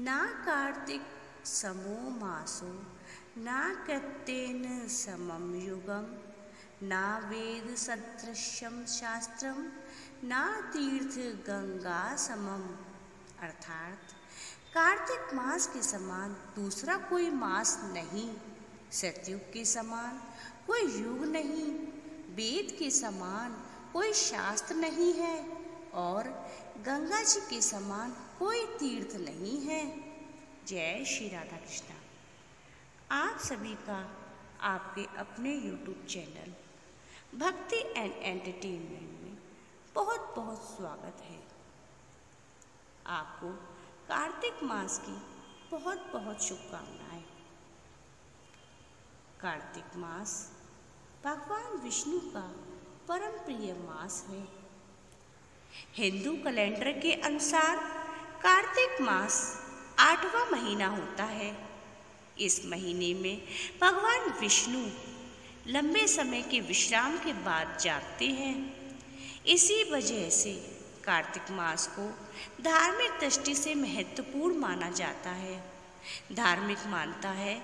ना कार्तिक समो मासो, ना कृत्येन समम युगम ना वेद सदृश्यम शास्त्रम ना तीर्थ गंगा समम अर्थात, कार्तिक मास के समान दूसरा कोई मास नहीं, सतयुग के समान कोई युग नहीं, वेद के समान कोई शास्त्र नहीं है, और गंगा जी के समान कोई तीर्थ नहीं है। जय श्री राधा कृष्णा। आप सभी का आपके अपने YouTube channel Bhakti and entertainment में बहुत बहुत स्वागत है। आपको कार्तिक मास की बहुत बहुत शुभकामनाएँ। कार्तिक मास भगवान विष्णु का परम प्रिय मास है। हिंदू कैलेंडर के अनुसार कार्तिक मास आठवां महीना होता है। इस महीने में भगवान विष्णु लंबे समय के विश्राम के बाद जागते हैं। इसी वजह से कार्तिक मास को धार्मिक दृष्टि से महत्वपूर्ण माना जाता है। धार्मिक मानता है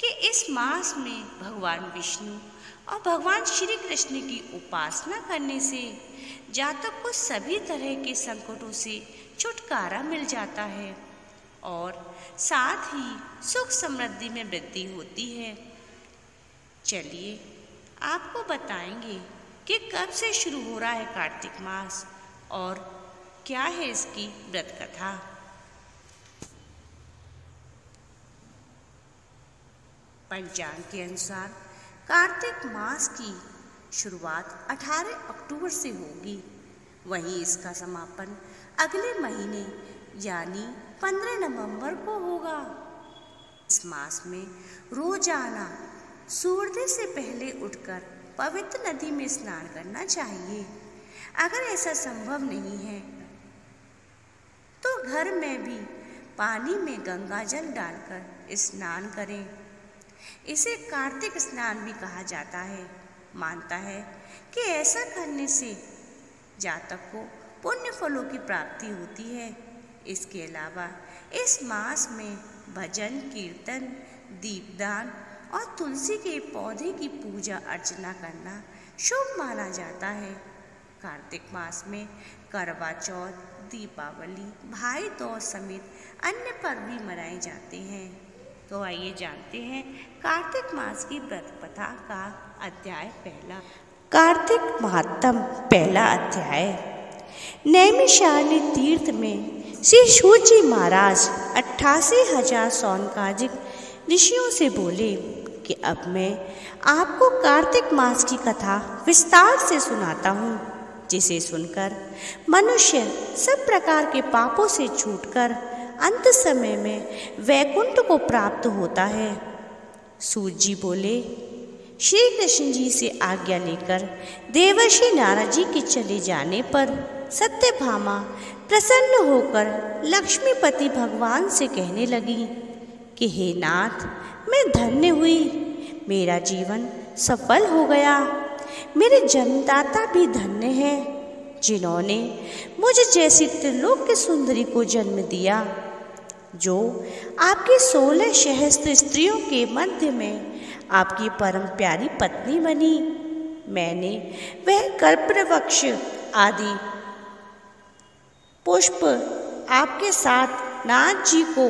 कि इस मास में भगवान विष्णु और भगवान श्री कृष्ण की उपासना करने से जातक को सभी तरह के संकटों से छुटकारा मिल जाता है और साथ ही सुख समृद्धि में वृद्धि होती है। चलिए, आपको बताएँगे कि कब से शुरू हो रहा है कार्तिक मास और क्या है इसकी व्रत कथा पंचांग के अनुसार कार्तिक मास की शुरुआत 18 अक्टूबर से होगी। वहीं इसका समापन अगले महीने, यानी 15 नवंबर को होगा। इस मास में रोज़ाना सूर्योदय से पहले उठकर पवित्र नदी में स्नान करना चाहिए। अगर ऐसा संभव नहीं है तो घर में भी पानी में गंगा जल डालकर स्नान करें। इसे कार्तिक स्नान भी कहा जाता है। मानता है कि ऐसा करने से जातक को पुण्य फलों की प्राप्ति होती है। इसके अलावा इस मास में भजन, कीर्तन, दीपदान और तुलसी के पौधे की पूजा अर्चना करना शुभ माना जाता है। कार्तिक मास में करवा चौथ, दीपावली भाई दूज समेत अन्य पर्व भी मनाए जाते हैं। तो आइए जानते हैं कार्तिक मास की व्रत कथा का अध्याय पहला। कार्तिक महात्म पहला अध्याय। नैमिषारण्य तीर्थ में श्री सूर्य महाराज अट्ठासी हज़ार सौनकाजिक ऋषियों से बोले कि अब मैं आपको कार्तिक मास की कथा विस्तार से सुनाता हूँ, जिसे सुनकर मनुष्य सब प्रकार के पापों से छूटकर अंत समय में वैकुंठ को प्राप्त होता है। सूर्य जी बोले, श्री कृष्ण जी से आज्ञा लेकर देवर्षि नारद जी के चले जाने पर सत्यभामा प्रसन्न होकर लक्ष्मीपति भगवान से कहने लगी, कि हे नाथ, मैं धन्य हुई। मेरा जीवन सफल हो गया। मेरे जन्मदाता भी धन्य हैं, जिन्होंने मुझे जैसी त्रिलोक सुंदरी को जन्म दिया। जो आपकी सोलह सहस्त्र स्त्रियों के मध्य में आपकी परम प्यारी पत्नी बनी। मैंने वह कल्पवृक्ष आदि पुष्प आपके साथ नाथ जी को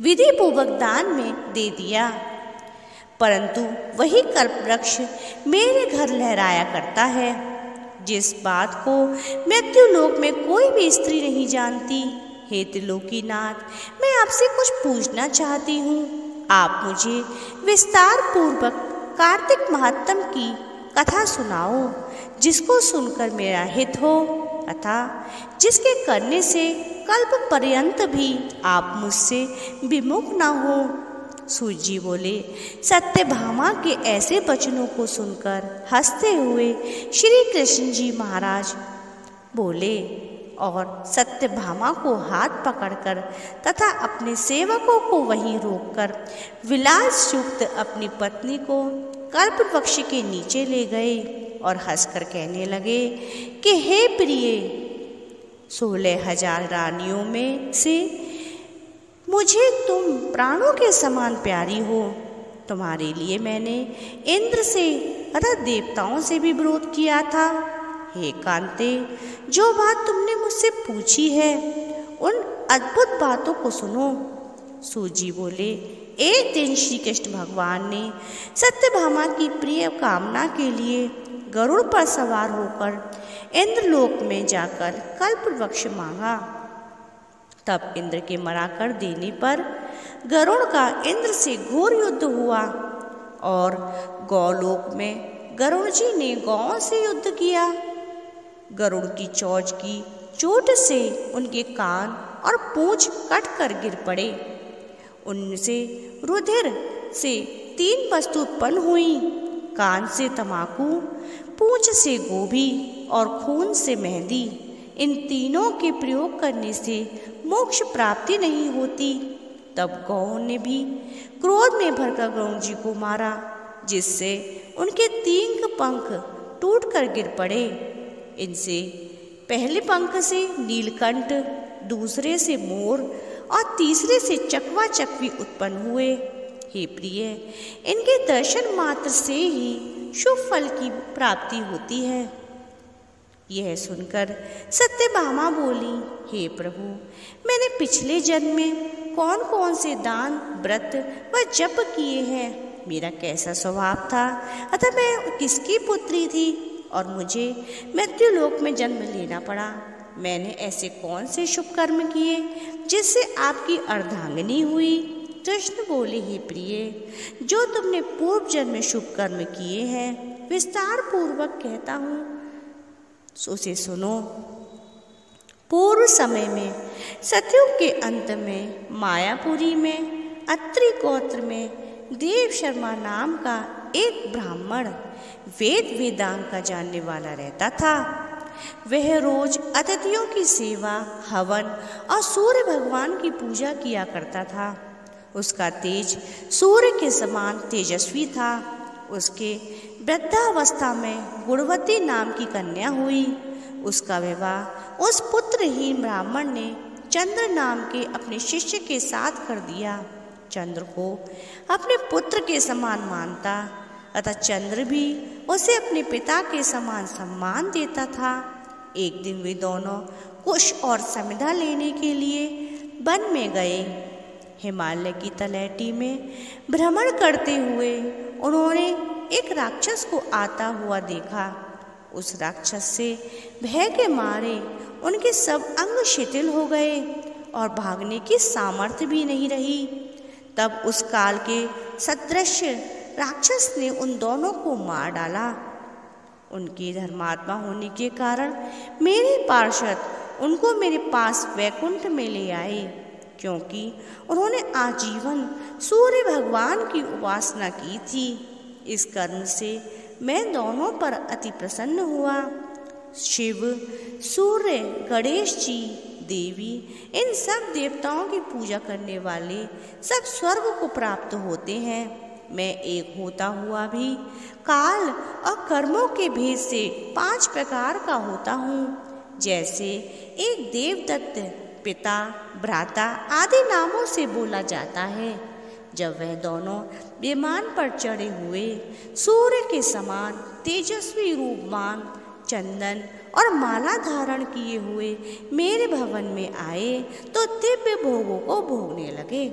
विधि पूर्वक दान में दे दिया। परंतु वही कल्पवृक्ष मेरे घर लहराया करता है, जिस बात को मृत्यु लोक में कोई भी स्त्री नहीं जानती। हे त्रिलोकीनाथ मैं आपसे कुछ पूछना चाहती हूँ। आप मुझे विस्तार पूर्वक कार्तिक महात्म की कथा सुनाओ, जिसको सुनकर मेरा हित हो, तथा जिसके करने से कल्प पर्यंत भी आप मुझसे विमुख न हो। सूजी बोले सत्यभामा के ऐसे वचनों को सुनकर हँसते हुए श्री कृष्ण जी महाराज बोले और सत्यभामा को हाथ पकड़कर तथा अपने सेवकों को वहीं रोककर विलास युक्त अपनी पत्नी को कल्प वृक्ष के नीचे ले गए और हंसकर कहने लगे कि, हे प्रिय, सोलह हज़ार रानियों में से मुझे तुम प्राणों के समान प्यारी हो। तुम्हारे लिए मैंने इंद्र से अर्थात देवताओं से भी विरोध किया था। हे कांते, जो बात तुमने मुझसे पूछी है, उन अद्भुत बातों को सुनो। सूजी बोले, एक दिन श्री कृष्ण भगवान ने सत्यभामा की प्रिय कामना के लिए गरुड़ पर सवार होकर इंद्रलोक में जाकर कल्प वृक्ष मांगा। तब इंद्र के मरा कर देने पर गरुड़ का इंद्र से घोर युद्ध हुआ और गौलोक में गरुड़ जी ने गौ से युद्ध किया। गरुड़ की चौज की चोट से उनके कान और पूंछ कट कर गिर पड़े। उनसे रुधिर से तीन वस्तु उत्पन्न हुई। कान से तमाकू पूंछ से गोभी और खून से मेहंदी। इन तीनों के प्रयोग करने से मोक्ष प्राप्ति नहीं होती। तब गौ ने भी क्रोध में भरकर गौ जी को मारा, जिससे उनके तीन पंख टूट कर गिर पड़े। इनसे। पहले पंख से नीलकंठ, दूसरे से मोर और तीसरे से चकवा चकवी उत्पन्न हुए। हे प्रिय, इनके दर्शन मात्र से ही शुभ फल की प्राप्ति होती है। यह सुनकर सत्यभामा बोली, हे प्रभु, मैंने पिछले जन्म में कौन कौन से दान, व्रत व जप किए हैं? मेरा कैसा स्वभाव था? अतः मैं किसकी पुत्री थी? और मुझे मृत्यु लोक में जन्म लेना पड़ा। मैंने ऐसे कौन से शुभ कर्म किए जिससे आपकी अर्धांगिनी हुई? कृष्ण बोले, ही प्रिय, जो तुमने पूर्व जन्म शुभ कर्म किए हैं विस्तार पूर्वक कहता हूँ। उसे सुनो, पूर्व समय में सतयुग के अंत में, मायापुरी में अत्रि गोत्र में, देव शर्मा नाम का एक ब्राह्मण वेद वेदांग का जानने वाला रहता था। वह रोज अतिथियों की सेवा, हवन और सूर्य भगवान की पूजा किया करता था। उसका तेज सूर्य के समान तेजस्वी था। उसके वृद्धावस्था में गुणवती नाम की कन्या हुई। उसका विवाह उस पुत्रहीन ब्राह्मण ने चंद्र नाम के अपने शिष्य के साथ कर दिया। चंद्र को अपने पुत्र के समान मानता, अतः चंद्र भी उसे अपने पिता के समान सम्मान देता था। एक दिन वे दोनों कुश और समिधा लेने के लिए वन में गए। हिमालय की तलैटी में भ्रमण करते हुए उन्होंने एक राक्षस को आता हुआ देखा। उस राक्षस से भय के मारे उनके सब अंग शिथिल हो गए और भागने की सामर्थ्य भी नहीं रही। तब उस काल के सदृश राक्षस ने उन दोनों को मार डाला। उनके धर्मात्मा होने के कारण मेरे पार्षद उनको मेरे पास वैकुंठ में ले आए, क्योंकि उन्होंने आजीवन सूर्य भगवान की उपासना की थी। इस कर्म से मैं दोनों पर अति प्रसन्न हुआ। शिव, सूर्य, गणेश जी देवी, इन सब देवताओं की पूजा करने वाले सब स्वर्ग को प्राप्त होते हैं। मैं एक होता हुआ भी काल और कर्मों के भेद से पाँच प्रकार का होता हूँ। जैसे एक देवदत्त, पिता, भ्राता आदि नामों से बोला जाता है। जब वह दोनों विमान पर चढ़े हुए, सूर्य के समान तेजस्वी रूपमान चंदन और माला धारण किए हुए मेरे भवन में आए तो दिव्य भोगों को भोगने लगे।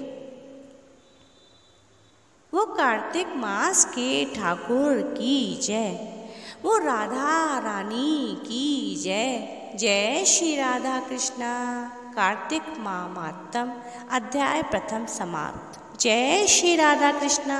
वो कार्तिक मास के ठाकुर की जय, वो राधा रानी की जय। जय श्री राधा कृष्णा। कार्तिक माह मातम अध्याय प्रथम समाप्त। जय श्री राधा कृष्णा।